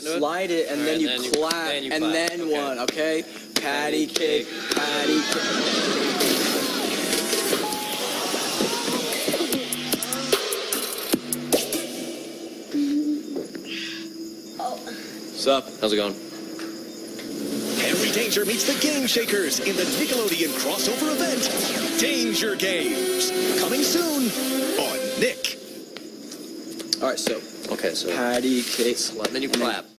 Into slide it, and All then right, you then you- clap, then you and clap, then okay. one. Okay, patty Patty cake, cake. patty cake. Sup? How's it going? Henry Danger meets the Game Shakers in the Nickelodeon crossover event, Danger Games. Coming soon on Nick. All right, so Okay, so patty cake. and then you clap.